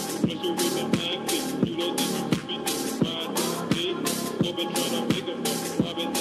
I've been trying to make a I've been